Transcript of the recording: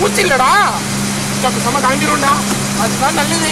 பூச்சி இல்லடா. சம கிளம்பிடும்டா அதுதான் நல்லது.